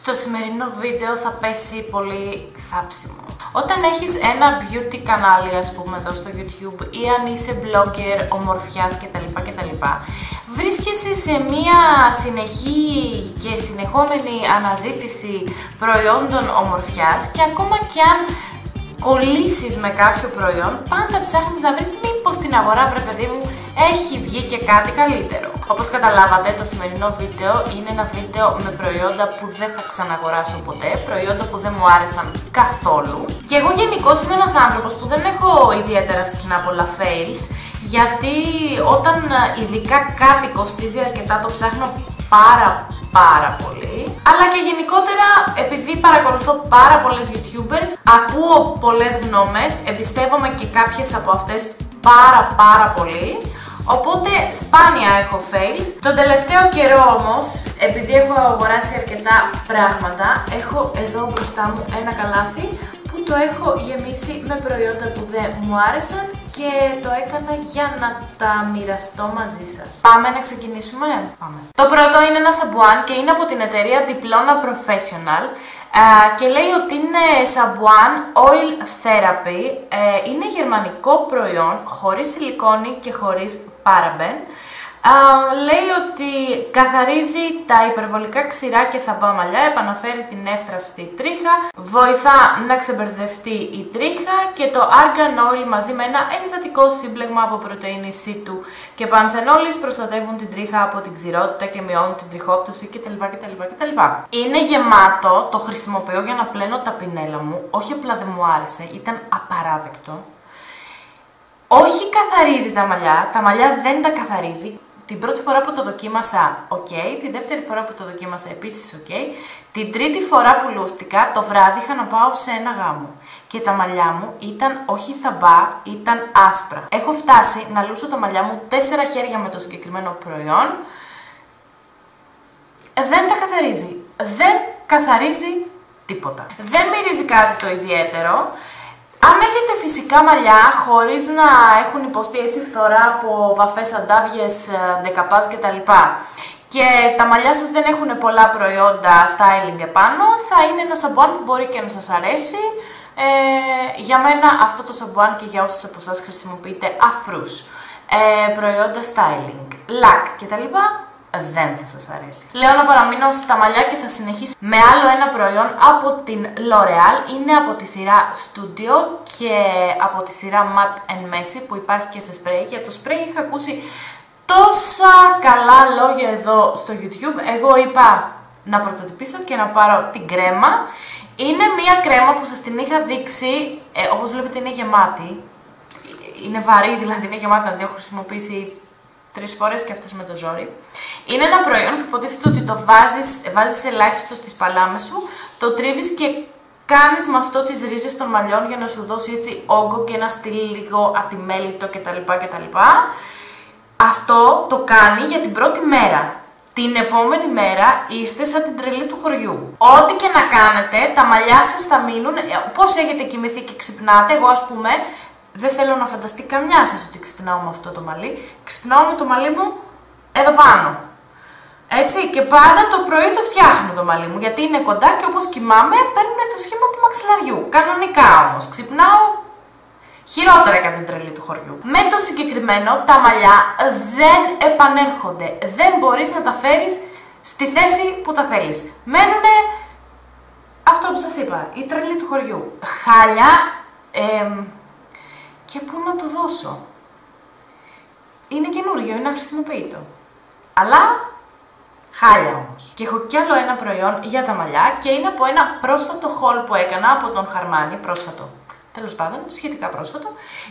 Στο σημερινό βίντεο θα πέσει πολύ θάψιμο. Όταν έχεις ένα beauty κανάλι ας πούμε εδώ στο YouTube ή αν είσαι blogger ομορφιάς κτλ. κτλ βρίσκεσαι σε μία συνεχή και συνεχόμενη αναζήτηση προϊόντων ομορφιάς και ακόμα και αν κολλήσεις με κάποιο προϊόν, πάντα ψάχνεις να βρεις μήπως στην αγορά, βρε παιδί μου, έχει βγει και κάτι καλύτερο. Όπως καταλάβατε, το σημερινό βίντεο είναι ένα βίντεο με προϊόντα που δεν θα ξαναγοράσω ποτέ, προϊόντα που δεν μου άρεσαν καθόλου. Και εγώ γενικώς είμαι ένας άνθρωπος που δεν έχω ιδιαίτερα συχνά πολλά fails, γιατί όταν ειδικά κάτι κοστίζει αρκετά το ψάχνω πάρα πάρα πολύ. Αλλά και γενικότερα, επειδή παρακολουθώ πάρα πολλές YouTubers, ακούω πολλές γνώμες, εμπιστεύομαι και κάποιες από αυτές πάρα πάρα πολύ. Οπότε σπάνια έχω fails. Τον τελευταίο καιρό όμως, επειδή έχω αγοράσει αρκετά πράγματα, έχω εδώ μπροστά μου ένα καλάθι που το έχω γεμίσει με προϊόντα που δεν μου άρεσαν και το έκανα για να τα μοιραστώ μαζί σας. Πάμε να ξεκινήσουμε; Πάμε. Το πρώτο είναι ένα σαμπουάν και είναι από την εταιρεία Diploma Professional και λέει ότι είναι σαμπουάν Oil Therapy. Ε, είναι γερμανικό προϊόν χωρίς σιλικόνη και χωρίς paraben λέει ότι καθαρίζει τα υπερβολικά ξηρά και θαμπά μαλλιά, επαναφέρει την εύθραυστη τρίχα, βοηθά να ξεμπερδευτεί η τρίχα και το Argan Oil μαζί με ένα ενυδατικό σύμπλεγμα από πρωτεΐνη του και πανθενόλης προστατεύουν την τρίχα από την ξηρότητα και μειώνουν την τριχόπτωση κτλ. κτλ, κτλ. Είναι γεμάτο, το χρησιμοποιώ για να πλένω τα πινέλα μου, όχι απλά δεν μου άρεσε, ήταν απαράδεκτο. Όχι καθαρίζει τα μαλλιά, τα μαλλιά δεν τα καθαρίζει, την πρώτη φορά που το δοκίμασα, ok. Τη δεύτερη φορά που το δοκίμασα, επίσης ok. Την τρίτη φορά που λούστηκα, το βράδυ είχα να πάω σε ένα γάμο. Και τα μαλλιά μου ήταν όχι θαμπά, ήταν άσπρα. Έχω φτάσει να λούσω τα μαλλιά μου τέσσερα χέρια με το συγκεκριμένο προϊόν. Δεν τα καθαρίζει. Δεν καθαρίζει τίποτα. Δεν μυρίζει κάτι το ιδιαίτερο. Αν έχετε φυσικά μαλλιά χωρίς να έχουν υποστεί έτσι φθορά από βαφές, αντάβιες, ε, δεκαπάς κτλ. Και τα μαλλιά σας δεν έχουν πολλά προϊόντα styling επάνω, θα είναι ένα σαμπουάν που μπορεί και να σας αρέσει. Ε, για μένα αυτό το σαμπουάν και για όσους από εσάς χρησιμοποιείτε αφρούς ε, προϊόντα styling, lack κτλ δεν θα σας αρέσει. Λέω να παραμείνω στα μαλλιά και θα συνεχίσω με άλλο ένα προϊόν από την L'Oreal. Είναι από τη σειρά Studio και από τη σειρά Matte Messy που υπάρχει και σε spray. Για το spray είχα ακούσει τόσα καλά λόγια εδώ στο YouTube. Εγώ είπα να πρωτοτυπήσω και να πάρω την κρέμα. Είναι μία κρέμα που σας την είχα δείξει, ε, όπως βλέπετε είναι γεμάτη. Είναι βαρύ δηλαδή, είναι γεμάτη να την έχω χρησιμοποιήσει τρεις φορές και αυτές με το ζόρι. Είναι ένα προϊόν που υποτίθεται ότι το βάζεις βάζεις ελάχιστο στις παλάμες σου, το τρίβεις και κάνεις με αυτό τις ρίζες των μαλλιών για να σου δώσει έτσι όγκο και ένα στυλ λίγο ατιμέλητο κτλ. κτλ. Αυτό το κάνει για την πρώτη μέρα. Την επόμενη μέρα είστε σαν την τρελή του χωριού. Ό,τι και να κάνετε, τα μαλλιά σας θα μείνουν, ε, πώς έχετε κοιμηθεί και ξυπνάτε, εγώ ας πούμε δεν θέλω να φανταστεί καμιά σας ότι ξυπνάω με αυτό το μαλλί. Ξυπνάω με το μαλλί μου εδώ πάνω. Έτσι, και πάντα το πρωί το φτιάχνω το μαλλί μου, γιατί είναι κοντά και όπως κοιμάμαι παίρνουν το σχήμα του μαξιλαριού. Κανονικά όμως, ξυπνάω χειρότερα κατά την τρελή του χωριού. Με το συγκεκριμένο, τα μαλλιά δεν επανέρχονται. Δεν μπορείς να τα φέρεις στη θέση που τα θέλεις. Μένουνε αυτό που σας είπα, η τρελή του χωριού. Χάλια, και πού να το δώσω; Είναι καινούριο, είναι αχρησιμοποιητό. Αλλά χάλια όμως. Και έχω κι άλλο ένα προϊόν για τα μαλλιά και είναι από ένα πρόσφατο haul που έκανα από τον Χαρμάνι, πρόσφατο. Τέλος πάντων, σχετικά πρόσφατο.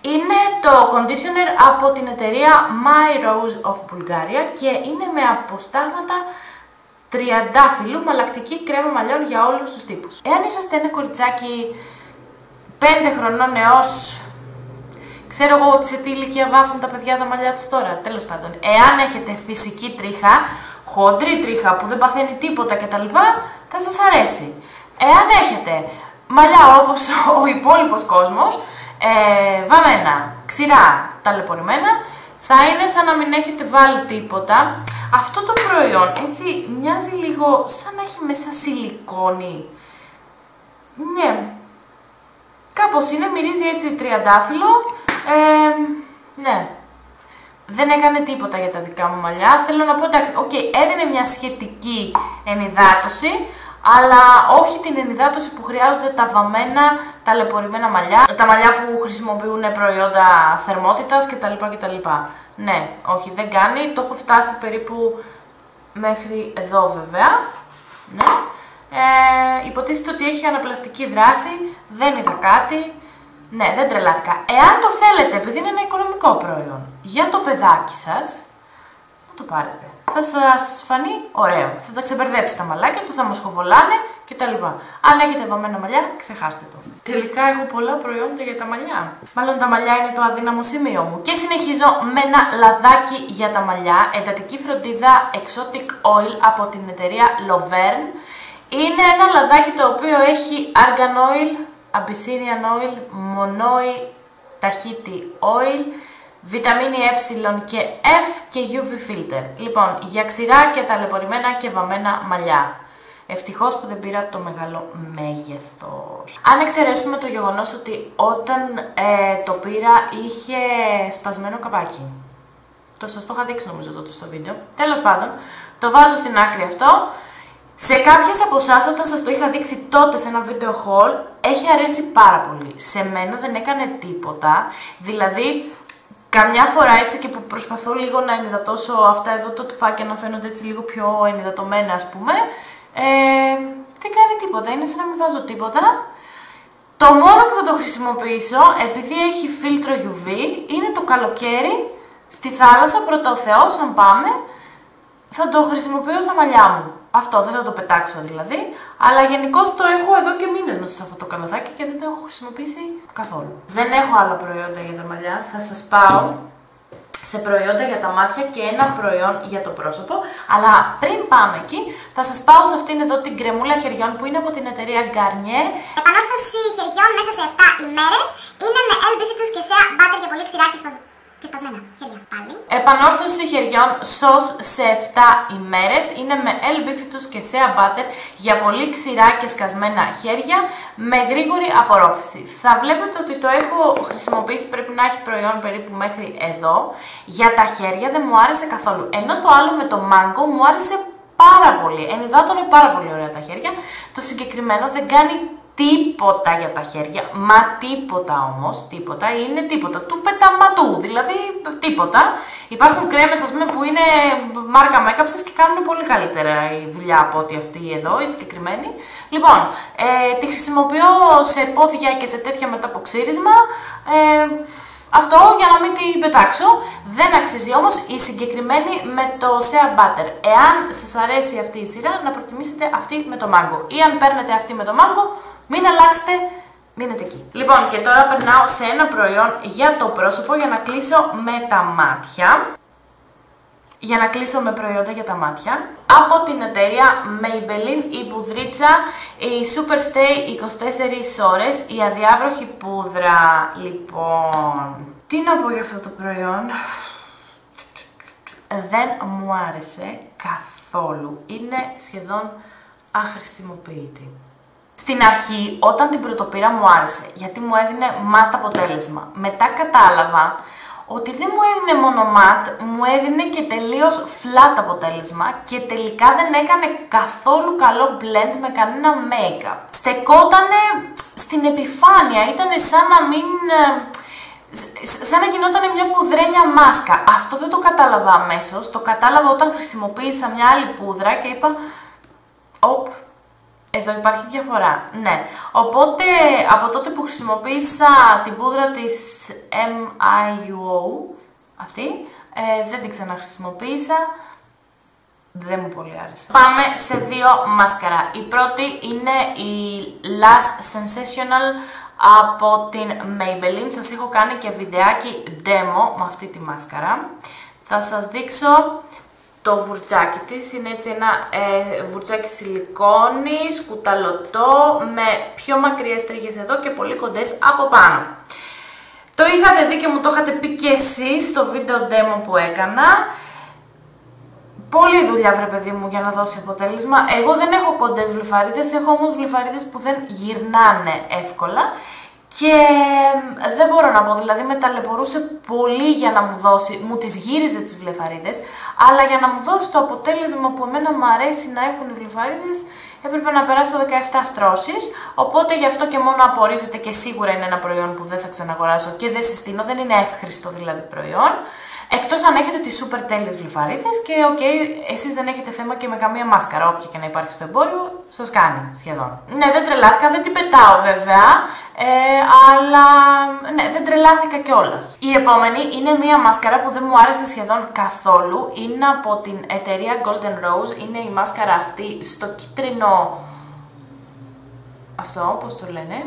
Είναι το conditioner από την εταιρεία My Rose of Bulgaria και είναι με αποστάγματα τριαντάφυλλου μαλακτική κρέμα μαλλιών για όλους τους τύπους. Εάν είσαστε ένα κοριτσάκι 5 χρονών έως Ξέρω εγώ ότι σε τι ηλικία βάφουν τα παιδιά τα μαλλιά τους τώρα. Τέλος πάντων, εάν έχετε φυσική τρίχα, χοντρή τρίχα που δεν παθαίνει τίποτα κτλ., θα σας αρέσει. Εάν έχετε μαλλιά όπως ο υπόλοιπος κόσμος, ε, βαμμένα, ξηρά, ταλαιπωρημένα, θα είναι σαν να μην έχετε βάλει τίποτα. Αυτό το προϊόν έτσι μοιάζει λίγο σαν να έχει μέσα σιλικόνη. Ναι, κάπως είναι, μυρίζει έτσι τριαντάφυλλο. Ε, ναι, δεν έκανε τίποτα για τα δικά μου μαλλιά. Θέλω να πω, εντάξει, okay, έδινε μια σχετική ενυδάτωση, αλλά όχι την ενυδάτωση που χρειάζονται τα βαμμένα, τα λεπορημένα μαλλιά, τα μαλλιά που χρησιμοποιούν προϊόντα θερμότητας κτλ. κτλ. Ναι, όχι, δεν κάνει. Το έχω φτάσει περίπου μέχρι εδώ βέβαια. Ναι. Ε, υποτίθεται ότι έχει αναπλαστική δράση, δεν είδα κάτι. Ναι, δεν τρελάθηκα. Εάν το θέλετε, επειδή είναι ένα οικονομικό προϊόν, για το παιδάκι σας, να το πάρετε. Θα σας φανεί ωραίο. Θα τα ξεμπερδέψει τα μαλάκια του, θα μοσχοβολάνε κτλ. Αν έχετε βαμμένα μαλλιά, ξεχάστε το. Τελικά έχω πολλά προϊόντα για τα μαλλιά. Μάλλον τα μαλλιά είναι το αδύναμο σημείο μου. Και συνεχίζω με ένα λαδάκι για τα μαλλιά, εντατική φροντίδα Exotic Oil από την εταιρεία Lovern. Είναι ένα λαδάκι το οποίο έχει argan oil, Abyssinian oil, monoid, ταχύτη oil, βιταμίνη ε και F και UV filter. Λοιπόν, για ξηρά και ταλαιπωρημένα και βαμμένα μαλλιά. Ευτυχώς που δεν πήρα το μεγάλο μέγεθος. Αν εξαιρέσουμε το γεγονός ότι όταν ε, το πήρα είχε σπασμένο καπάκι. Το σας το είχα δείξει νομίζω τότε στο βίντεο. Τέλος πάντων, το βάζω στην άκρη αυτό. Σε κάποιες από εσάς, όταν σας το είχα δείξει τότε σε ένα βίντεο haul, έχει αρέσει πάρα πολύ. Σε μένα δεν έκανε τίποτα. Δηλαδή, καμιά φορά έτσι και που προσπαθώ λίγο να ενυδατώσω αυτά εδώ το τουφάκια να φαίνονται έτσι λίγο πιο ενυδατωμένα, ας πούμε, ε, δεν κάνει τίποτα. Είναι σαν να μην βάζω τίποτα. Το μόνο που θα το χρησιμοποιήσω, επειδή έχει φίλτρο UV, είναι το καλοκαίρι στη θάλασσα, πρώτα ο Θεός, αν πάμε, θα το χρησιμοποιώ στα μαλλιά μου. Αυτό δεν θα το πετάξω δηλαδή, αλλά γενικώς το έχω εδώ και μήνες μέσα σε αυτό το καλωδάκι και δεν το έχω χρησιμοποιήσει καθόλου. Δεν έχω άλλα προϊόντα για τα μαλλιά, θα σας πάω σε προϊόντα για τα μάτια και ένα προϊόν για το πρόσωπο, αλλά πριν πάμε εκεί θα σας πάω σε αυτήν εδώ την κρεμούλα χεριών που είναι από την εταιρεία Garnier. Επανόρθωση χεριών μέσα σε 7 ημέρες, είναι με LB και σε μπάτερ για πολύ ξηρά και σπασμένα και σπασμένα χέρια πάλι. Επανόρθωση χεριών σως σε 7 ημέρες. Είναι με L-Bifitus και Sea Butter για πολύ ξηρά και σκασμένα χέρια με γρήγορη απορρόφηση. Θα βλέπετε ότι το έχω χρησιμοποιήσει, πρέπει να έχει προϊόν περίπου μέχρι εδώ. Για τα χέρια δεν μου άρεσε καθόλου. Ενώ το άλλο με το μάγκο μου άρεσε πάρα πολύ. Ενυδάτωνε πάρα πολύ ωραία τα χέρια. Το συγκεκριμένο δεν κάνει τίποτα για τα χέρια, μα τίποτα όμως, τίποτα, είναι τίποτα, του πεταματού, δηλαδή τίποτα. Υπάρχουν κρέμες ας πούμε που είναι μάρκα Makeups και κάνουν πολύ καλύτερα η δουλειά από ότι αυτή εδώ, η συγκεκριμένη. Λοιπόν, ε, τη χρησιμοποιώ σε πόδια και σε τέτοια μεταποξύρισμα, ε, αυτό για να μην την πετάξω, δεν αξίζει όμως η συγκεκριμένη με το Shea Butter. Εάν σας αρέσει αυτή η σειρά, να προτιμήσετε αυτή με το Mango. Ή αν παίρνετε αυτή με το Mango, μην αλλάξετε, μείνετε εκεί. Λοιπόν, και τώρα περνάω σε ένα προϊόν για το πρόσωπο για να κλείσω με τα μάτια. Για να κλείσω με προϊόντα για τα μάτια. Από την εταιρεία Maybelline η πουδρίτσα, η Super Stay 24 ώρες, η αδιάβροχη πούδρα. Λοιπόν, τι να πω για αυτό το προϊόν; Δεν μου άρεσε καθόλου. Είναι σχεδόν αχρησιμοποιητή. Στην αρχή, όταν την πρωτοπήρα μου άρεσε, γιατί μου έδινε ματ αποτέλεσμα. Μετά κατάλαβα ότι δεν μου έδινε μόνο ματ, μου έδινε και τελείως flat αποτέλεσμα και τελικά δεν έκανε καθόλου καλό blend με κανένα make-up. Στεκότανε στην επιφάνεια, ήταν σαν να μην... σαν να γινόταν μια πουδρένια μάσκα. Αυτό δεν το κατάλαβα αμέσως, το κατάλαβα όταν χρησιμοποίησα μια άλλη πούδρα και είπα... Οπ, εδώ υπάρχει διαφορά, ναι. Οπότε, από τότε που χρησιμοποίησα την πούδρα της MIUO, αυτή, ε, δεν την ξαναχρησιμοποίησα, δεν μου πολύ άρεσε. Πάμε σε δύο μάσκαρα. Η πρώτη είναι η Last Sensational από την Maybelline. Σας έχω κάνει και βιντεάκι demo με αυτή τη μάσκαρα. Θα σας δείξω το βουρτσάκι της είναι έτσι ένα ε, βουρτσάκι σιλικόνης, κουταλωτό, με πιο μακριές τρίχες εδώ και πολύ κοντές από πάνω. Το είχατε δει και μου το είχατε πει και εσείς στο βίντεο demo που έκανα. Πολλή δουλειά, βρε παιδί μου, για να δώσει αποτέλεσμα. Εγώ δεν έχω κοντές βλεφαρίδε, έχω όμως βλεφαρίδε που δεν γυρνάνε εύκολα. Και δεν μπορώ να πω, δηλαδή με ταλαιπωρούσε πολύ για να μου δώσει, μου τις γύριζε τις βλεφαρίδες, αλλά για να μου δώσει το αποτέλεσμα που εμένα μου αρέσει να έχουν οι βλεφαρίδες, έπρεπε να περάσω 17 στρώσεις, οπότε γι' αυτό και μόνο απορρίπτεται και σίγουρα είναι ένα προϊόν που δεν θα ξαναγοράσω και δεν συστήνω, δεν είναι εύχρηστο δηλαδή προϊόν. Εκτός αν έχετε τις super τέλειες βλεφαρίδες και OK, okay, εσείς δεν έχετε θέμα και με καμία μάσκαρα, όποια και να υπάρχει στο εμπόριο, σα κάνει σχεδόν. Ναι, δεν τρελάθηκα, δεν την πετάω βέβαια, ε, αλλά ναι, δεν τρελάθηκα κιόλας. Η επόμενη είναι μία μάσκαρα που δεν μου άρεσε σχεδόν καθόλου. Είναι από την εταιρεία Golden Rose. Είναι η μάσκαρα αυτή στο κίτρινο. Αυτό, πώς το λένε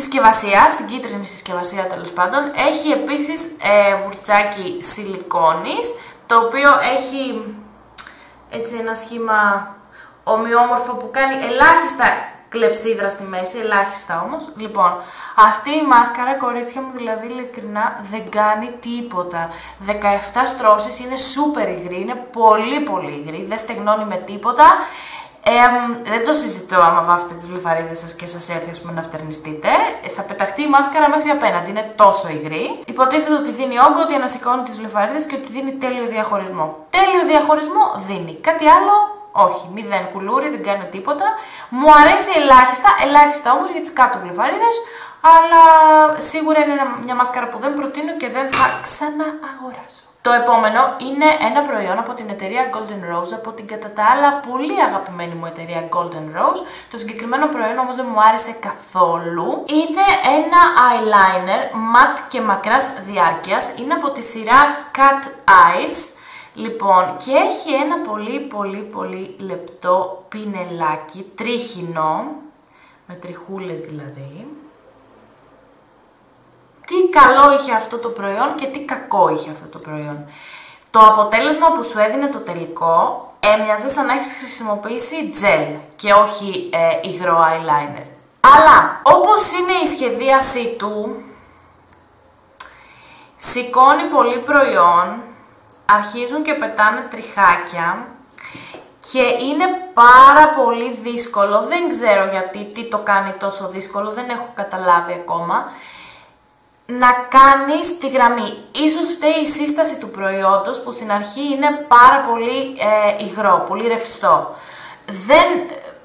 συσκευασία, στην κίτρινη συσκευασία τέλος πάντων, έχει επίσης ε, βουρτσάκι σιλικόνης, το οποίο έχει έτσι ένα σχήμα ομοιόμορφο που κάνει ελάχιστα κλεψίδρα στη μέση, ελάχιστα όμως. Λοιπόν, αυτή η μάσκαρα, κορίτσια μου, δηλαδή ειλικρινά δεν κάνει τίποτα. 17 στρώσεις, είναι σούπερ υγρή, είναι πολύ πολύ υγρή, δεν στεγνώνει με τίποτα. Ε, δεν το συζητώ άμα βάφετε τις βλεφαρίδες σας και σας έρθει πούμε, να φτερνιστείτε. Ε, θα πεταχτεί η μάσκαρα μέχρι απέναντι, είναι τόσο υγρή. Υποτίθεται ότι δίνει όγκο, ότι ανασηκώνει τις βλεφαρίδες και ότι δίνει τέλειο διαχωρισμό. Τέλειο διαχωρισμό δίνει. Κάτι άλλο όχι, μηδέν κουλούρι, δεν κάνει τίποτα. Μου αρέσει ελάχιστα, ελάχιστα όμως για τις κάτω βλεφαρίδες, αλλά σίγουρα είναι μια μάσκαρα που δεν προτείνω και δεν θα ξανααγοράσω. Το επόμενο είναι ένα προϊόν από την εταιρεία Golden Rose, από την κατά τα άλλα πολύ αγαπημένη μου εταιρεία Golden Rose. Το συγκεκριμένο προϊόν όμως δεν μου άρεσε καθόλου. Είναι ένα eyeliner matte και μακράς διάρκειας. Είναι από τη σειρά Cat Eyes. Λοιπόν, και έχει ένα πολύ πολύ πολύ λεπτό πινελάκι, τρίχινο, με τριχούλες δηλαδή τι καλό είχε αυτό το προϊόν και τι κακό είχε αυτό το προϊόν. Το αποτέλεσμα που σου έδινε το τελικό έμοιαζε σαν να έχεις χρησιμοποιήσει gel και όχι ε, υγρό eyeliner. Αλλά όπως είναι η σχεδίασή του, σηκώνει πολύ προϊόν, αρχίζουν και πετάνε τριχάκια και είναι πάρα πολύ δύσκολο, δεν ξέρω γιατί, τι το κάνει τόσο δύσκολο, δεν έχω καταλάβει ακόμα να κάνεις τη γραμμή. Ίσως φταίει η σύσταση του προϊόντος που στην αρχή είναι πάρα πολύ ε, υγρό, πολύ ρευστό. Δεν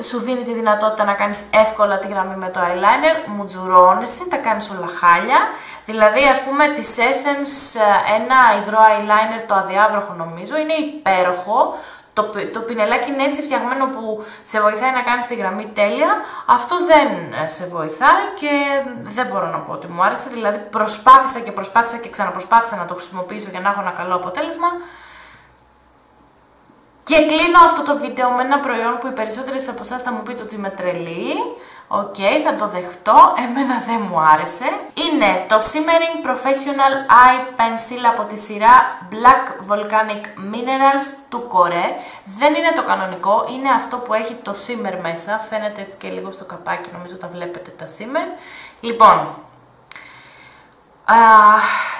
σου δίνει τη δυνατότητα να κάνεις εύκολα τη γραμμή με το eyeliner, μου τζουρώνεσαι, τα κάνεις όλα χάλια. Δηλαδή ας πούμε της Essence ε, ένα υγρό eyeliner το αδιάβροχο νομίζω είναι υπέροχο, το, το πινελάκι είναι έτσι φτιαγμένο που σε βοηθάει να κάνεις τη γραμμή τέλεια, αυτό δεν ε, σε βοηθάει και δεν μπορώ να πω ότι μου άρεσε, δηλαδή προσπάθησα και προσπάθησα και ξαναπροσπάθησα να το χρησιμοποιήσω για να έχω ένα καλό αποτέλεσμα. Και κλείνω αυτό το βίντεο με ένα προϊόν που οι περισσότερες από εσάς θα μου πείτε ότι είμαι τρελή. Οκ, θα το δεχτώ, εμένα δεν μου άρεσε. Είναι το Shimmering Professional Eye Pencil από τη σειρά Black Volcanic Minerals του Κορρέ. Δεν είναι το κανονικό, είναι αυτό που έχει το shimmer μέσα. Φαίνεται έτσι και λίγο στο καπάκι, νομίζω τα βλέπετε τα shimmer. Λοιπόν, α,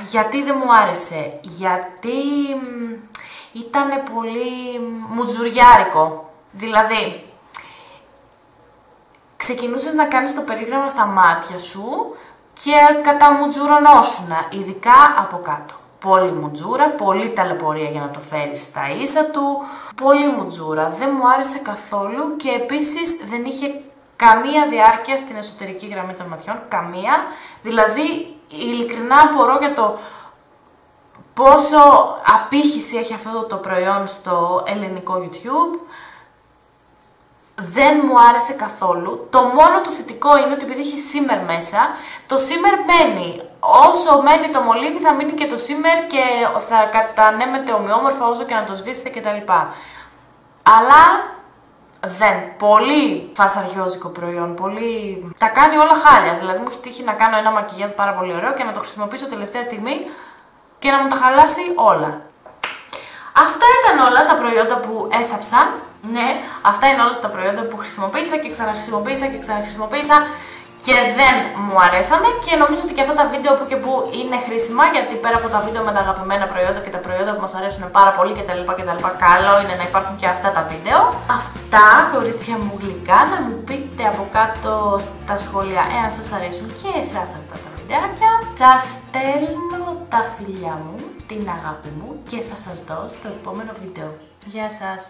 γιατί δεν μου άρεσε, γιατί ήταν πολύ μουτζουριάρικο. Δηλαδή, ξεκινούσες να κάνεις το περίγραμμα στα μάτια σου και καταμουτζουρωνόσουνα, ειδικά από κάτω. Πολύ μουτζούρα, πολύ ταλαιπωρία για να το φέρεις στα ίσα του, πολύ μουτζούρα. Δεν μου άρεσε καθόλου και επίσης δεν είχε καμία διάρκεια στην εσωτερική γραμμή των ματιών, καμία. Δηλαδή, ειλικρινά απορώ για το πόσο απήχηση έχει αυτό το προϊόν στο ελληνικό YouTube. Δεν μου άρεσε καθόλου. Το μόνο του θετικό είναι ότι επειδή έχει σήμερ μέσα, το σήμερ μένει. Όσο μένει το μολύβι θα μείνει και το σήμερ και θα κατανέμεται ομοιόμορφα όσο και να το σβήσετε κτλ. Αλλά δεν. Πολύ φασαριόζικο προϊόν. Πολύ... Τα κάνει όλα χάλια. Δηλαδή μου έχει τύχει να κάνω ένα μακιγιάζ πάρα πολύ ωραίο και να το χρησιμοποιήσω τελευταία στιγμή και να μου τα χαλάσει όλα. Αυτά ήταν όλα τα προϊόντα που έθαψα. Ναι, αυτά είναι όλα τα προϊόντα που χρησιμοποίησα και ξαναχρησιμοποίησα και ξαναχρησιμοποίησα και δεν μου αρέσανε και νομίζω ότι και αυτά τα βίντεο που και που είναι χρήσιμα γιατί πέρα από τα βίντεο με τα αγαπημένα προϊόντα και τα προϊόντα που μας αρέσουν πάρα πολύ κτλ. κτλ καλό είναι να υπάρχουν και αυτά τα βίντεο. Αυτά κορίτσια μου γλυκά να μου πείτε από κάτω στα σχόλια εάν σας αρέσουν και εσάς αυτά τα βιντεάκια. Σας στέλνω τα φιλιά μου, την αγάπη μου και θα σας δω στο επόμενο βίντεο. Γεια σας!